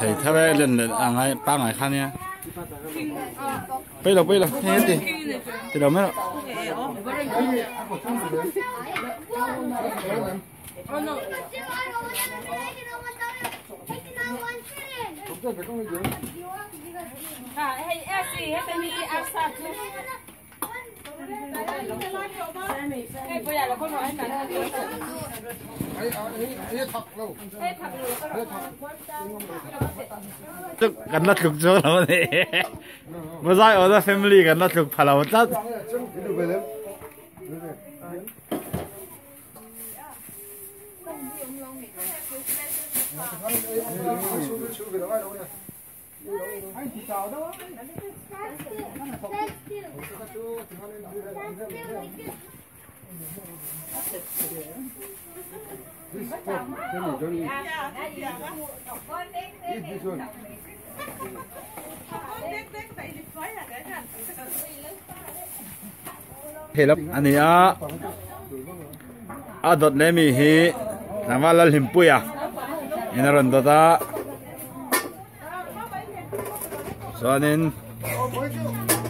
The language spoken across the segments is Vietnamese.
thầy theo bé lần lần à ngay ba ngày khăn nha bây giờ bây giờ thế thì thì đâu mới À, hay em gì hết tên đi áp sát chứ. Cái bây giờ là con nói anh tức gần lát cực cho nó này mà ra ở đó family gần lát cực phải là một lát thế lắm anh ấy à à đợt này mình hi làm vào là hiểm bụi à? Nên là đợt đó cho nên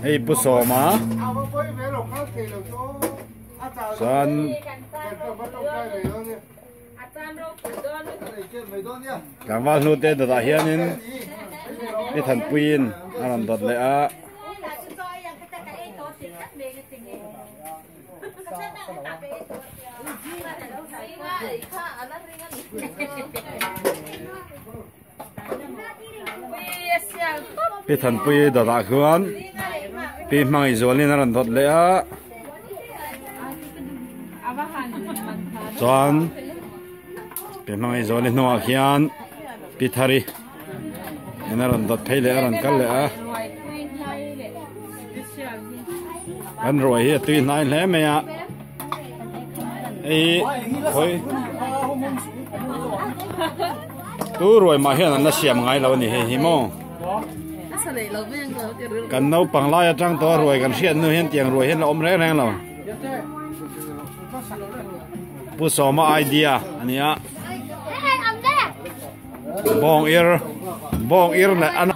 ấy bút sổ mà cho nên làm vào lúc đấy đợt đó hiện nên cái thần pin à làm đợt này à bị thần bùi đã đó hướng bị mang ý rồi nên là đợt lẽ. Chọn bị mang ý rồi nên nó khian. Bị thari nên là đợt thấy lẽ là cái lẽ. Anh rồi hi tuy nay lẽ mẹ ấy thôi tôi rồi mà hiện là nó xem ngay là vấn đề gì mong กันเอาปังลายจังตัวรวยกันเชียนนู่เห็นเตียงรวยเห็นเราอมแรงแรงเราผู้สมาไอเดียอันนี้บองเอร์บองเอร์แหละอัน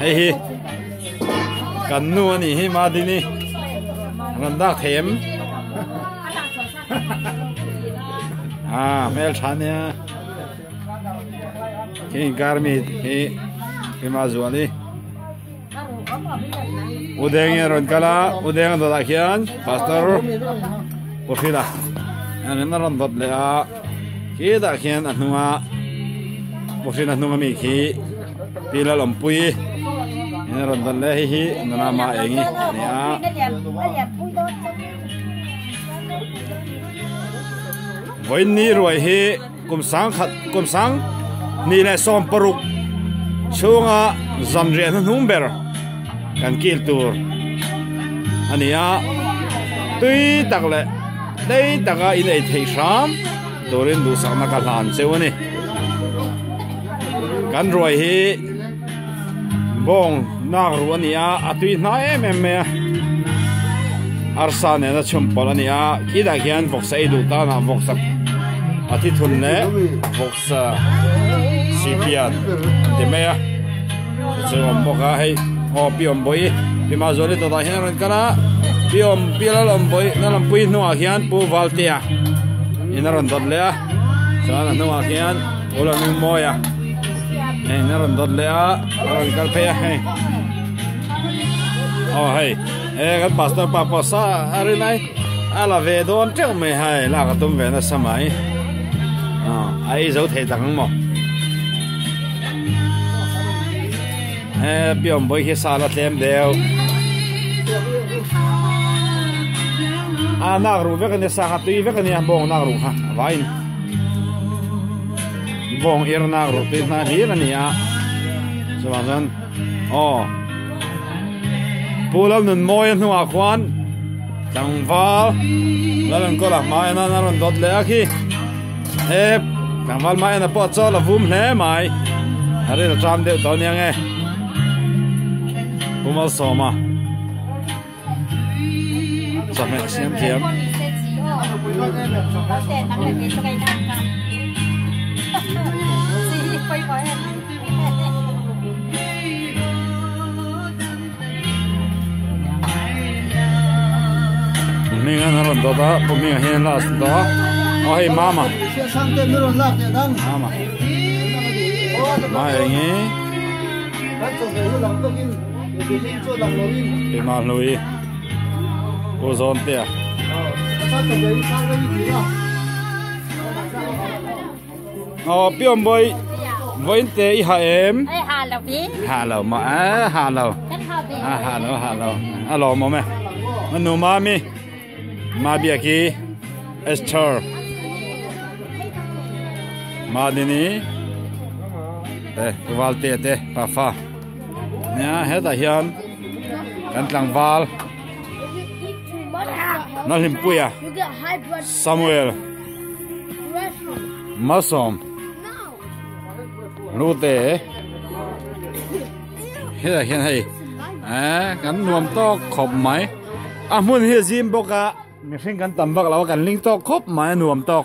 เฮ้ยกันนู่นี่ให้มาดีนี่รันดาเข้มอ่าไม่ใช่เนี่ย cái cái ma zuan đi udeng ron kala udeng da khian pastor. Pofila anh nó ron dot le a ki da khian anuma anuma mi pila lompui. Ini ron dot le hi nana ma engi. Ni a. Với ni rồi hi cùng ni le som paruk. Chunga à dầm riêng kan kil tur. Anh à tuy tắc lệ đây tắc in ei thei sam turin du sang nak lan sew ni kan roi hi. Bong nak ru anh à tuy na em em me. Arsa ne na chum pol anh à kida kian vok sai ta na voksa sak ati thun ne vok sa sipian de me ya so mo ka hay o piom mà rồi tôi đã to da cái đó, kala piom pila lom boy na lam pui no a hian pu valtia ina ran dot le a sao nó no a hian ola ni mo ya e na ran dot le a ran kal pe he oh hey eh kan pastor papa pa sa ari nai ala đón don treo hay, hai cái tụm về nó na samai à ai dấu thể tặng mà e biom boi khi sa la tlem à nạc nak ru ve kan sa ha tui ve kan ya bong nak ru ha vain bong ir nak ru ti na hi na nia so ba zan o pulam nên mồi nu a kwan chang va la lan ko la mai na na ron dot le khi em càng vào mai là bỏ cho là vum nè mai. Ở đây là tram đều tao nhang nghe cũng vào sò mà sò mẹ xem kiếm mình ăn hàng đó đó, mình ăn hàng last đó. Oi, mama. Mama. Mai ngi. Đi mà lui. Cô dọn tia. Ờ, biom bơi. Với tế hạ em. Hà lầu hello Hà lầu mà hello hello hello À, hà lầu, hà lầu. À, mà nụ mà. Mà bia kia. Esther mà đây ní đây vào tiệt đây bà pha nha hết là hiền cắn lăng vào nó hiểm quỷ à Samuel. Masom. Nô tệ hết là hiền hay à cắn nuông to khop máy à ah, muốn hiền zim bốc à mình xin cắn tầm bạc là cắn linh to khop máy nuông to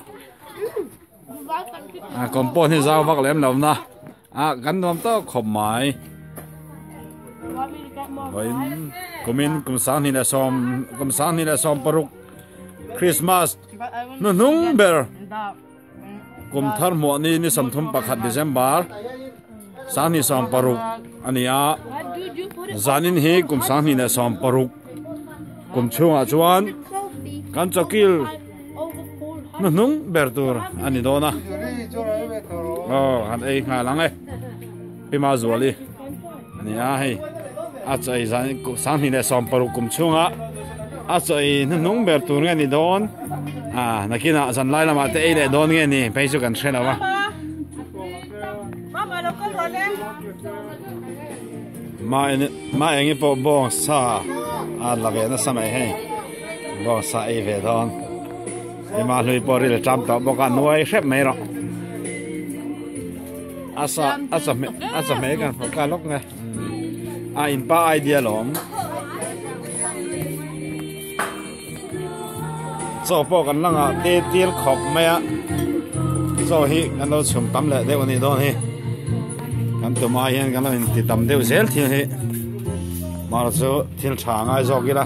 à còn bọn thì giao vác lem lầm na à gắn nôm tao khom mãi vậy, cũng mình cũng sáng thì là xóm cũng sáng thì là xóm paruk Christmas. Nó nung bèr. Cũng thar này ni sắm thùng thum hạt December. Sáng thì xóm paruk anh ya zanin he cũng sáng thì là xóm paruk cũng chung à chuan cho chakil nó nung bèr tur anh đó na oh han ei nga lang eh pima zuali ani a hei a chai zan ko sam hin som paru kum chunga a chai nung ber tu ngani don a nakina zan lai lama te ei le don ngani pe su kan chena wa mama lo kol rone ma en ma en po bon sa a la vena sa mai hei bon sa nuôi ve don ဒီမှာလွှိပေါ်ရတဲ့တမ်တော့ဘောကနွယ်ရှက်မဲတော့ asa asa me asa me kan cái ka lok nga a in pa idea lom so, po kan lăng à tê tê khóc mấy à so, hi kan lo chum tam le de cái don hi kan to ma hian kan lo in ti tam deu zel thi hi. Mar zo thil tha ngai zawk ila